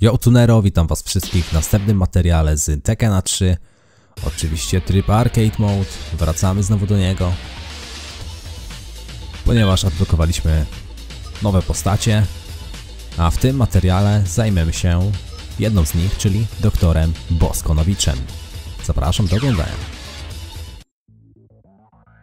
Yo Tunero, witam was wszystkich w następnym materiale z Tekkena 3 Oczywiście tryb Arcade Mode, wracamy znowu do niego. Ponieważ odblokowaliśmy nowe postacie A w tym materiale zajmiemy się jedną z nich, czyli doktorem Boskonowiczem. Zapraszam do oglądania.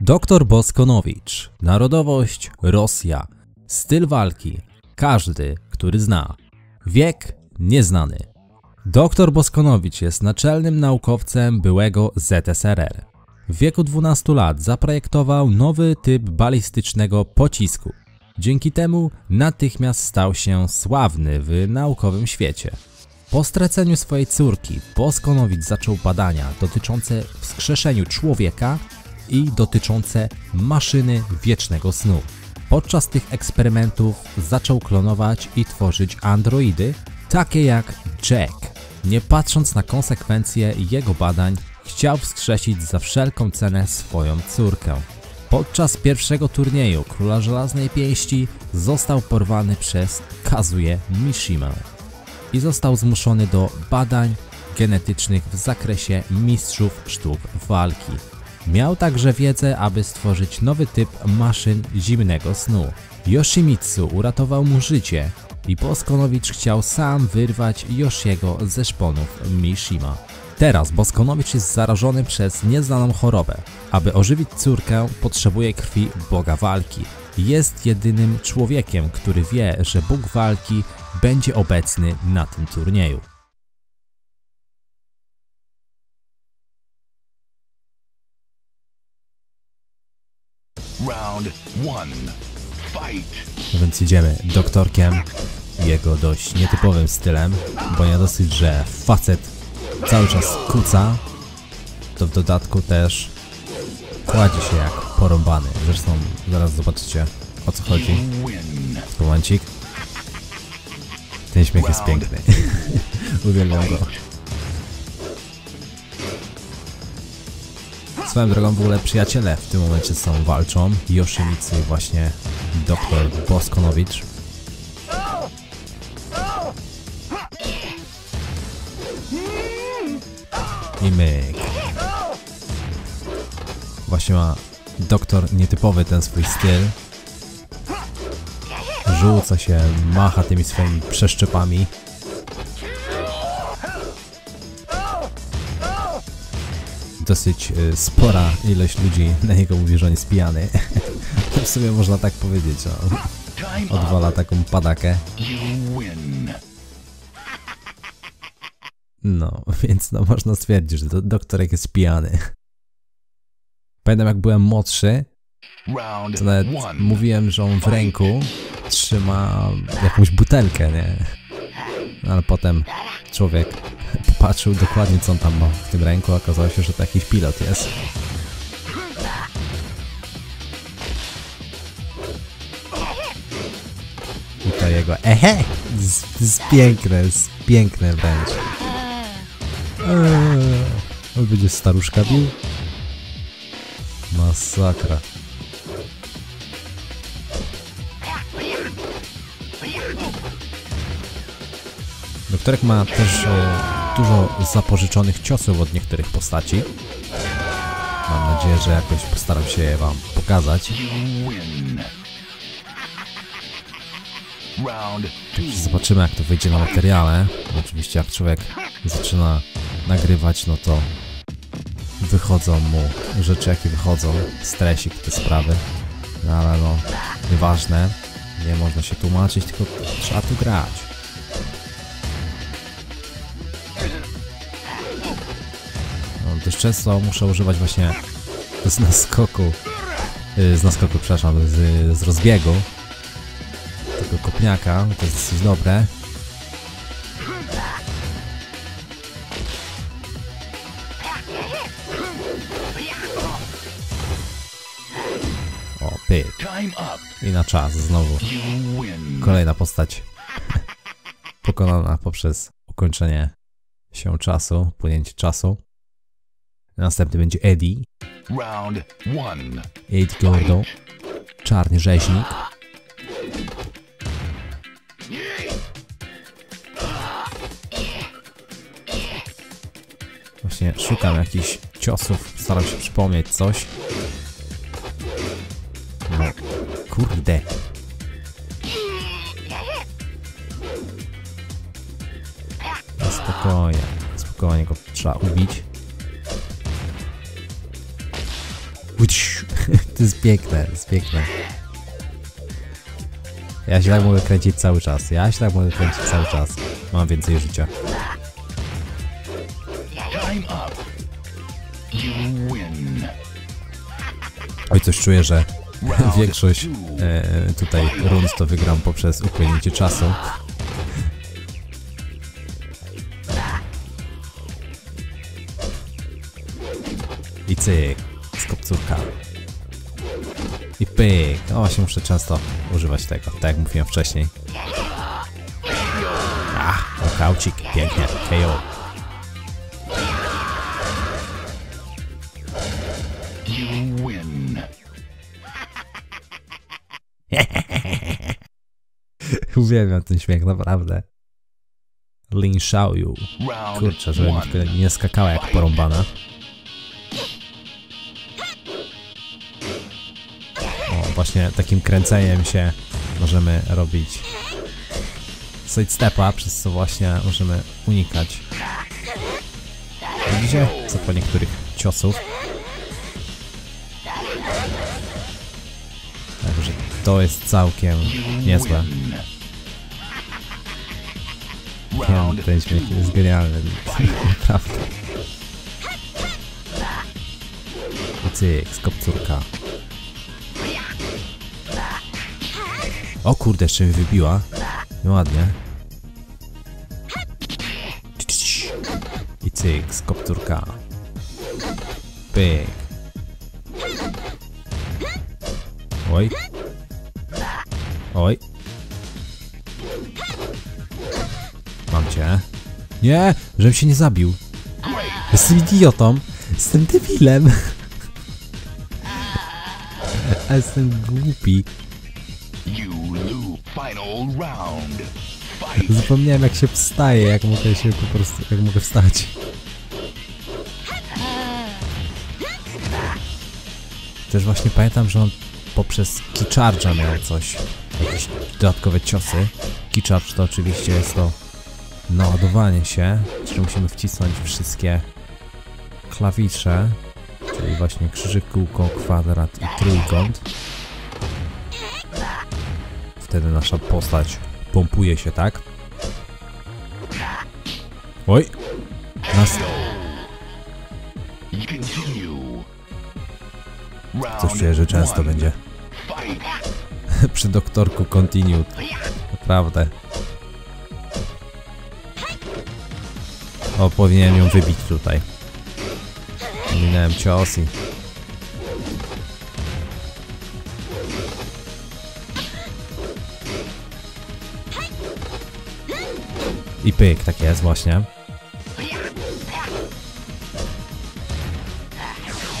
Doktor Boskonowicz, narodowość Rosja, styl walki, każdy, który zna, wiek nieznany. Doktor Boskonowicz jest naczelnym naukowcem byłego ZSRR. W wieku 12 lat zaprojektował nowy typ balistycznego pocisku. Dzięki temu natychmiast stał się sławny w naukowym świecie. Po straceniu swojej córki, Boskonowicz zaczął badania dotyczące wskrzeszenia człowieka i dotyczące maszyny wiecznego snu. Podczas tych eksperymentów zaczął klonować i tworzyć androidy, takie jak Jack. Nie patrząc na konsekwencje jego badań, chciał wskrzesić za wszelką cenę swoją córkę. Podczas pierwszego turnieju Króla Żelaznej Pięści został porwany przez Kazuye Mishima i został zmuszony do badań genetycznych w zakresie mistrzów sztuk walki. Miał także wiedzę, aby stworzyć nowy typ maszyn zimnego snu. Yoshimitsu uratował mu życie Boskonowicz chciał sam wyrwać Yoshiego ze szponów Mishima. Teraz Boskonowicz jest zarażony przez nieznaną chorobę. Aby ożywić córkę, potrzebuje krwi Boga Walki. Jest jedynym człowiekiem, który wie, że Bóg Walki będzie obecny na tym turnieju. Round 1 więc idziemy doktorkiem, jego dość nietypowym stylem, bo nie dosyć, że facet cały czas kuca, to w dodatku też kładzie się jak porąbany. Zresztą zaraz zobaczycie o co chodzi. Momencik. Ten śmiech jest piękny. Uwielbiam go. Swoją drogą w ogóle przyjaciele w tym momencie są walczą. Yoshimitsu właśnie doktor Boskonowicz. I myk. Właśnie ma doktor nietypowy ten swój styl. Rzuca się, macha tymi swoimi przeszczepami. Dosyć y, spora ilość ludzi na niego mówi, że on jest pijany. w sumie można tak powiedzieć, up. Odwala taką padakę. No, więc no można stwierdzić, że do, doktorek jest pijany. Pamiętam jak byłem młodszy, to nawet mówiłem, że on w ręku trzyma jakąś butelkę, nie? No, ale potem człowiek popatrzył dokładnie co on tam ma w tym ręku, okazało się, że to jakiś pilot jest. To jego ehe! To jest piękne, jest piękne wręcz. Eee, będzie staruszka bił? Masakra. Doktorek ma też e, dużo zapożyczonych ciosów od niektórych postaci. Mam nadzieję, że jakoś postaram się je wam pokazać. Zobaczymy jak to wyjdzie na materiale. Oczywiście jak człowiek zaczyna nagrywać, no to wychodzą mu rzeczy jakie wychodzą, stresik, te sprawy. No ale no, nieważne. Nie można się tłumaczyć, tylko trzeba tu grać. No, dość często muszę używać właśnie z naskoku, y, z naskoku, przepraszam, z, z rozbiegu tego kopniaka, to jest dosyć dobre. O, pyk. I na czas znowu. Kolejna postać pokonana poprzez ukończenie się czasu, płynięcie czasu. Następny będzie Eddie. Round one. Eddie Gordo. Czarny rzeźnik. Właśnie szukam jakichś ciosów, staram się przypomnieć coś. No, kurde. No spokojnie, spokojnie go trzeba ubić. Uć, To jest piękne, to jest piękne. Ja się tak mogę kręcić cały czas, ja się tak mogę kręcić cały czas. Mam więcej życia. Coś czuję, że większość e, tutaj rund to wygram poprzez upłynięcie czasu. I cyk, z kopcórka. I pyk. O, właśnie muszę często używać tego, tak jak mówiłem wcześniej. Ach, nokaucik, pięknie, KO. You win. Uwielbiam ten śmiech, naprawdę. Lin Xiaoyu. Kurczę, żeby mi nie skakała jak porąbana. O, właśnie takim kręceniem się możemy robić sidestepa, przez co właśnie możemy unikać. Widzicie? Co po niektórych ciosów. To jest całkiem niezłe. Win. Ten, śmiech jest genialny. Naprawdę. Cyk, z kopcórka. O kurde, jeszcze mi wybiła. No ładnie. I cyk, z kopcórka. Pyk. Oj. Oj. Mam cię. Nie, żebym się nie zabił. Jestem idiotą. Jestem debilem. Jestem głupi. Zapomniałem jak się wstaje, jak mogę się po prostu, jak mogę wstać. Też właśnie pamiętam, że on poprzez keycharge'a miał coś, jakieś dodatkowe ciosy. Keycharge to oczywiście jest to naładowanie się, czyli musimy wcisnąć wszystkie klawisze, czyli właśnie krzyżyk, kółko, kwadrat i trójkąt. Wtedy nasza postać pompuje się, tak? Oj! Nas... Coś czuję, że często będzie. Przy doktorku continued. Naprawdę. O, powinienem ją wybić tutaj. Minąłem cios i... I pyk, tak jest właśnie.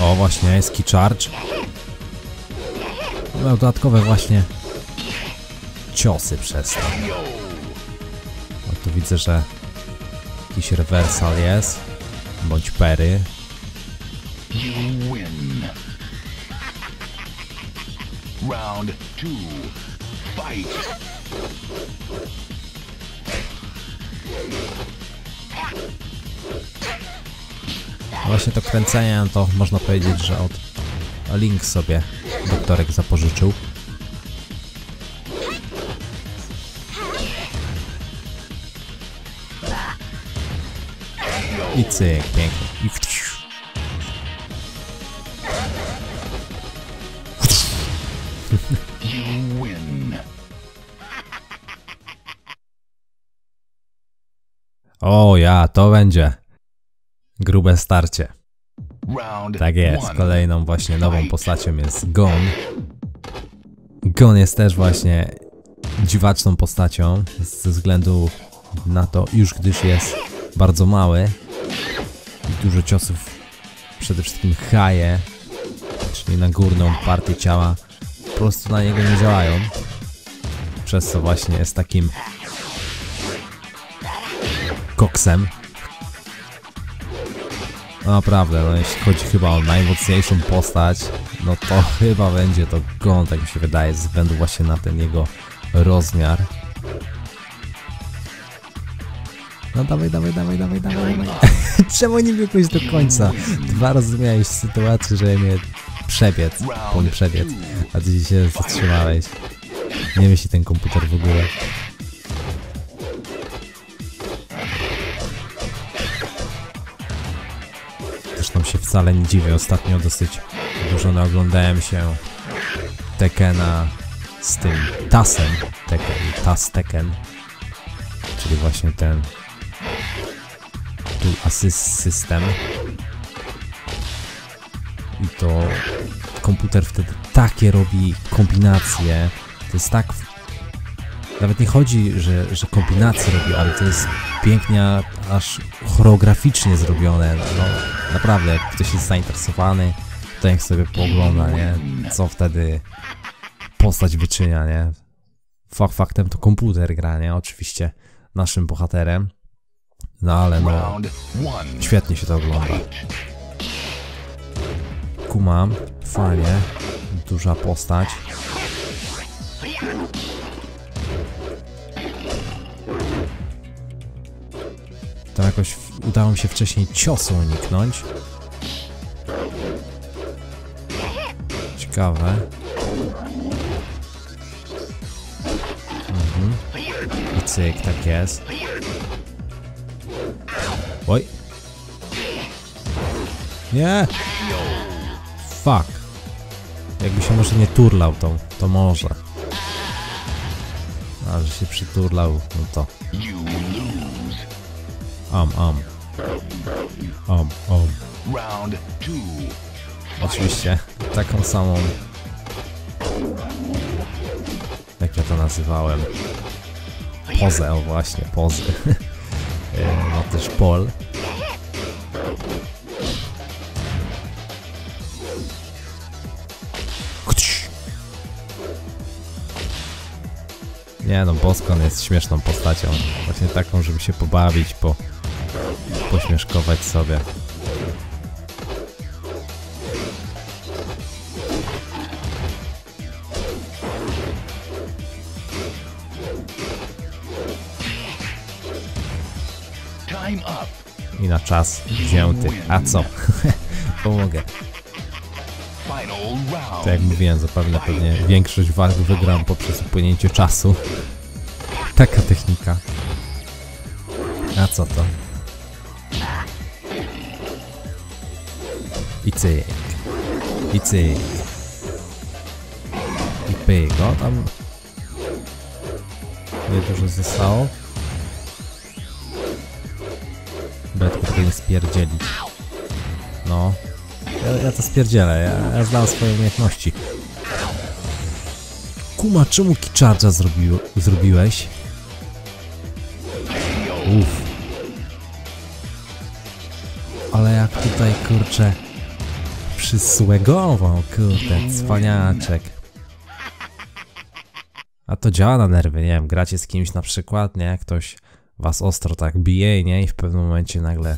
O, właśnie, key charge. Miał dodatkowe właśnie ciosy przez to. O, tu widzę, że jakiś reversal jest. Bądź pery. Round two. Fight. Właśnie to kręcenie to można powiedzieć, że od Link sobie doktorek zapożyczył. I cyk, pięknie. I. O ja, to będzie grube starcie. Tak jest, kolejną właśnie nową postacią jest Gon. Gon jest też właśnie dziwaczną postacią ze względu na to, już gdyż jest bardzo mały dużo ciosów, przede wszystkim haje, czyli na górną partię ciała, po prostu na niego nie działają. Przez co właśnie jest takim koksem. No naprawdę, no jeśli chodzi chyba o najmocniejszą postać, no to chyba będzie to Gon, tak mi się wydaje, ze względu właśnie na ten jego rozmiar. No dawaj, dawaj, dawaj, dawaj, dawaj. dawaj. Czemu nie biegłeś do końca? Dwa razy miałeś sytuację, że mnie przebiec, mnie przebiec, a ty się zatrzymałeś. Nie myśli ten komputer w ogóle. Zresztą się wcale nie dziwię, ostatnio dosyć dużo naoglądałem się Tekena z tym Tasem, Tekken, Tas Tekken, czyli właśnie ten Tool Assist System. I to komputer wtedy takie robi kombinacje, to jest tak nawet nie chodzi, że, że kombinacje robi, ale to jest pięknie, aż choreograficznie zrobione. No, naprawdę, jak ktoś jest zainteresowany, to jak sobie poogląda, nie? Co wtedy postać wyczynia, nie? Fakt faktem to komputer gra, nie? Oczywiście naszym bohaterem. No ale no, świetnie się to ogląda. Kumam, fajnie, duża postać. Tam jakoś udało mi się wcześniej ciosu uniknąć. Ciekawe. Mhm. I cyk, tak jest. Nie! Fuck. Jakby się może nie turlał to, to może. A, że się przyturlał, no to am, am. Am, am. Oczywiście taką samą jak ja to nazywałem pozę, właśnie, pozy E, no też pol nie no, Boskon jest śmieszną postacią właśnie taką, żeby się pobawić, po, pośmieszkować sobie i na czas wzięty. A co? Pomogę. Tak jak mówiłem, zapewne pewnie większość walk wygram poprzez upłynięcie czasu. Taka technika. A co to? I cyk. I cyk. I pyk. Tam... Nie dużo zostało. Będę tylko nie spierdzielić. No. Ja, to spierdzielę, ja, ja znam swoje umiejętności. Kuma, czemu kicharza zrobił, zrobiłeś? Uff. Ale jak tutaj, kurczę, przysłegował, kurde, cwaniaczek. A to działa na nerwy, nie wiem, gracie z kimś na przykład, nie? Ktoś was ostro tak bije, nie? I w pewnym momencie nagle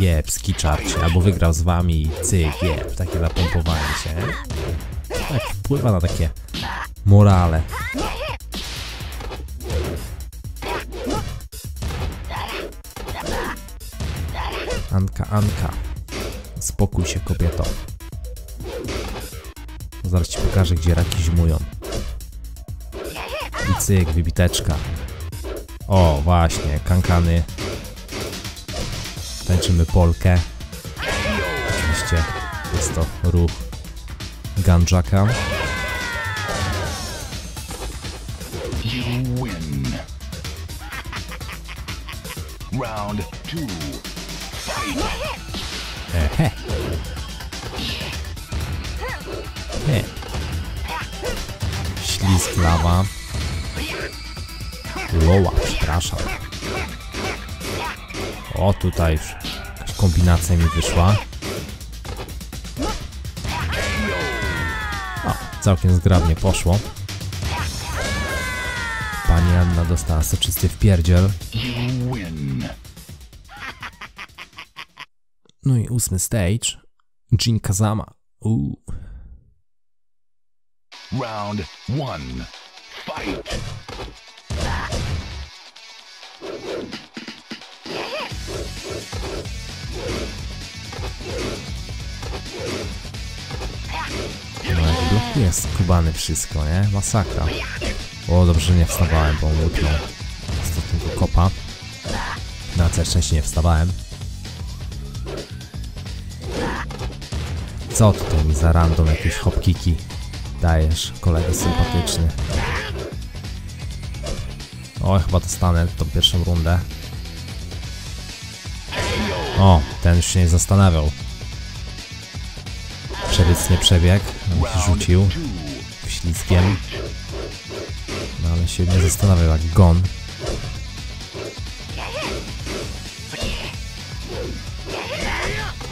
jeb, skiczarcie, albo wygrał z wami cyk, jeb, takie napompowanie się, nie? Tak, wpływa na takie morale. Anka, Anka, spokój się kobieto. Zaraz ci pokażę, gdzie raki zimują. I cyk, wybiteczka. O, właśnie, kankany. Tańczymy polkę. Oczywiście jest to ruch ganjaka. Round two. Ehe. He. Ślizg lawa. Loła, przepraszam. O, tutaj już jakaś kombinacja mi wyszła. O, całkiem zgrabnie poszło. Pani Anna dostała soczysty wpierdziel. No i ósmy stage. Jin Kazama. Round one. Fight. No blokuje skubany wszystko, nie? Masakra. O, dobrze, że nie wstawałem, bo on łyknął ostatniego kopa. Na całe szczęście nie wstawałem. Co tutaj mi za random jakieś hopkiki dajesz, kolego sympatyczny? O, chyba dostanę tą pierwszą rundę. O, ten się nie zastanawiał. Przebiec nie przebiegł, on się rzucił ślizgiem. No ale się nie zastanawiał jak gon.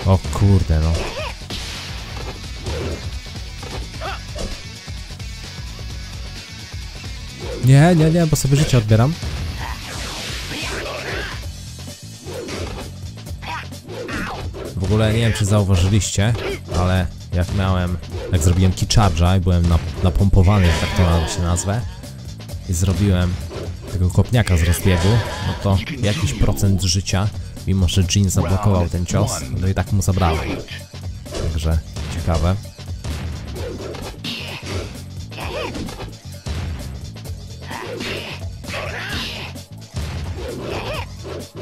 O kurde no. Nie, nie, nie, bo sobie życie odbieram. Ogóle nie wiem czy zauważyliście, ale jak miałem, jak zrobiłem key charge'a i byłem nap- napompowany, jak tak to się nazwę, i zrobiłem tego kopniaka z rozbiegu, no to jakiś procent życia, mimo że Jean zablokował ten cios, no i tak mu zabrałem. Także ciekawe.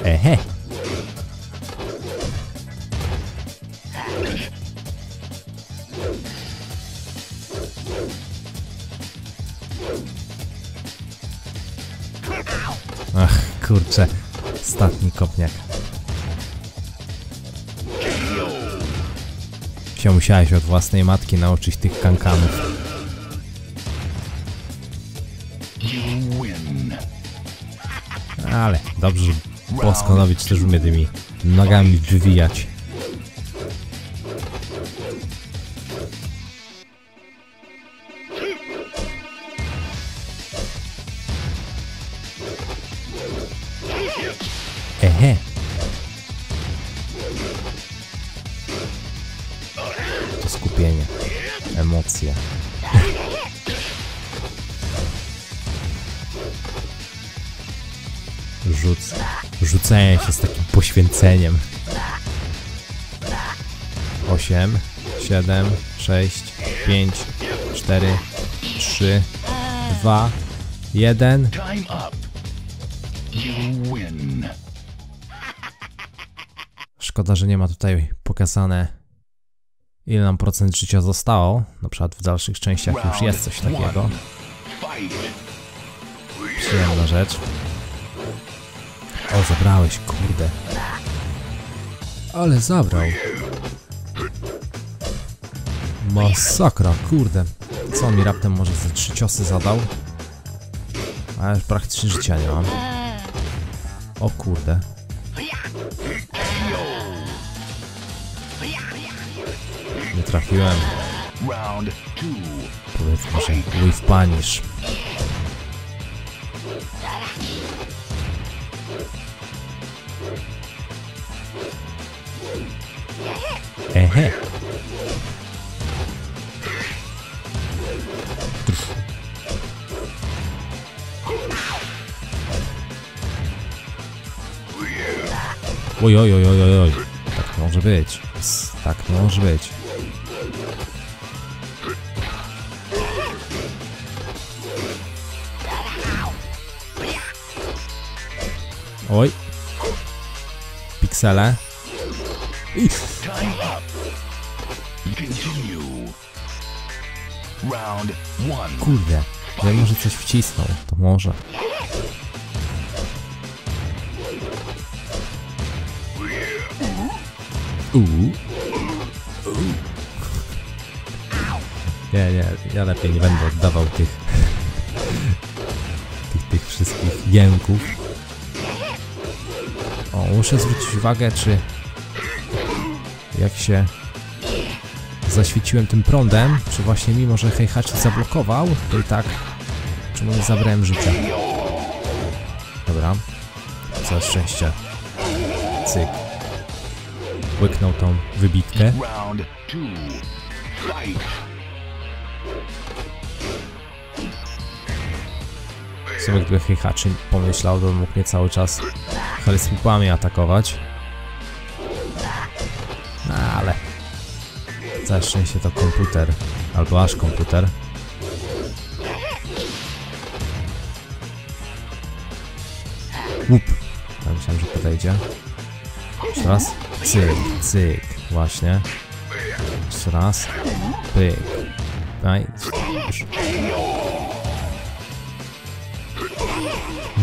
Ehe. Ostatni kopniak. Się musiałeś od własnej matki nauczyć tych kankanów. Ale dobrze, że Boskonowicz też umie tymi nogami wywijać. Ehe. To skupienie. Emocje. Rzuc rzucenie się z takim poświęceniem. 8, 7, 6, 5, 4, 3, 2, 1. Time up. You win. Szkoda, że nie ma tutaj pokazane ile nam procent życia zostało. Na przykład w dalszych częściach już jest coś takiego. Przyjemna rzecz. O, zabrałeś, kurde. Ale zabrał. Masakra, kurde. Co on mi raptem może ze trzy ciosy zadał? A już praktycznie życia nie mam. O kurde. Nie trafiłem. Powiedzmy, że with punish. Ehe. Oj, oj, oj, oj, oj. Tak może być. Tak może być. Oj. Piksele. Kurde. Ja może coś wcisnął. To może. Uuu. Nie, nie, ja lepiej nie będę oddawał tych tych, tych wszystkich jęków. Muszę zwrócić uwagę, czy jak się zaświeciłem tym prądem, czy właśnie mimo, że Heihachi zablokował, to i tak czemu nie zabrałem życia. Dobra. Całe szczęście. Cyk. łyknął tą wybitkę. W sumie gdyby Heihachi pomyślał, to mógł mnie cały czas charyzmikłami atakować. No ale... Całe szczęście to komputer. Albo aż komputer. Łup. Ja myślałem, że podejdzie. Jeszcze raz. Cyk, cyk. Właśnie. Jeszcze raz. Pyk. Aj, już.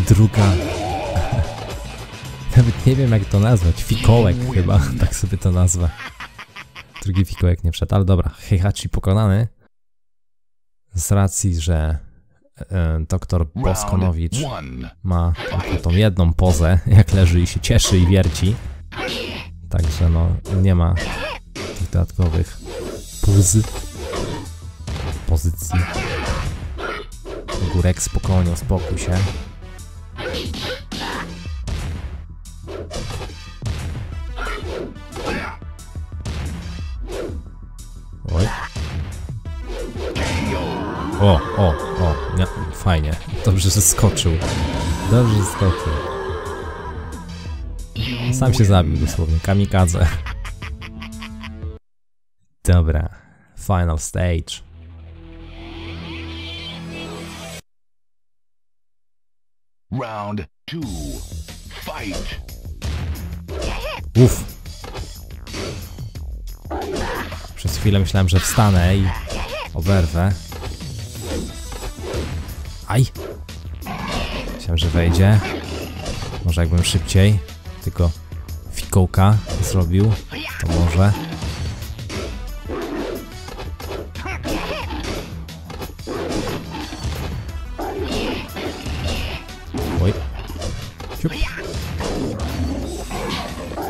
Druga. Nawet nie wiem jak to nazwać. Fikołek chyba, tak sobie to nazwę. Drugi fikołek nie wszedł, ale dobra. Heihachi pokonany. Z racji, że e, doktor Boskonowicz ma tylko tą jedną pozę, jak leży i się cieszy i wierci. Także no, nie ma tych dodatkowych puz, pozycji. Górek spokojnie, uspokój się. O, o, o, nie, fajnie. Dobrze, że skoczył. Dobrze, że skoczył. Sam się zabił dosłownie, kamikadze. Dobra, final stage. Round two. Fight. Uff. Przez chwilę myślałem, że wstanę i oberwę. Aj! Myślałem, że wejdzie. Może jakbym szybciej, tylko fikołka zrobił, to może. Oj. Siup.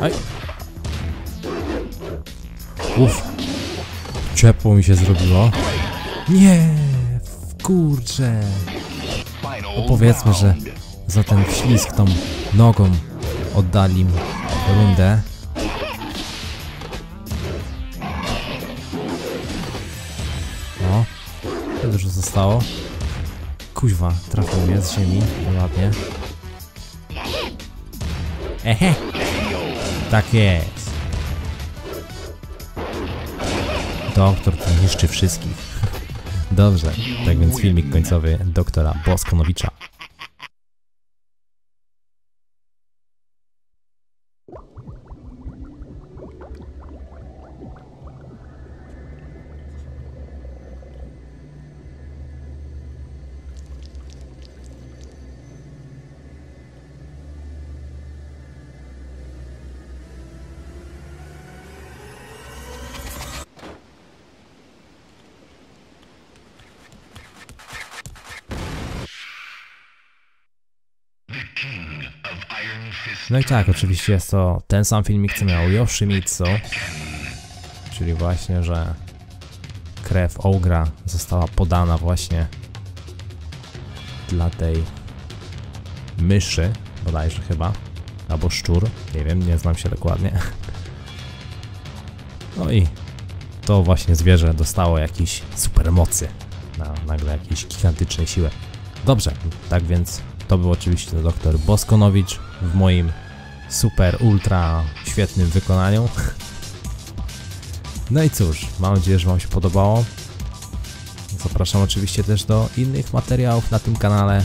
Aj. Uff. Ciepło mi się zrobiło. Nie, kurczę. No powiedzmy, że za ten ślizg tą nogą oddali mu rundę. O, to dużo zostało. Kuźwa, trafił mnie z ziemi, no ładnie. Ehe, tak jest. Doktor tu niszczy wszystkich. Dobrze, tak więc filmik końcowy doktora Boskonowicza. Tak, oczywiście jest to ten sam filmik, co miał Yoshimitsu. Czyli właśnie, że krew Ogra została podana właśnie dla tej myszy, bodajże chyba, albo szczur, nie wiem, nie znam się dokładnie. No i to właśnie zwierzę dostało jakieś supermocy, na, nagle jakiejś gigantycznej siły. Dobrze, tak więc to był oczywiście doktor Boskonowicz w moim super, ultra świetnym wykonaniu. No i cóż, mam nadzieję, że Wam się podobało. Zapraszam oczywiście też do innych materiałów na tym kanale.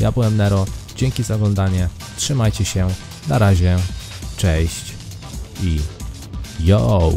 Ja byłem Nero, dzięki za oglądanie, trzymajcie się, na razie, cześć i yo!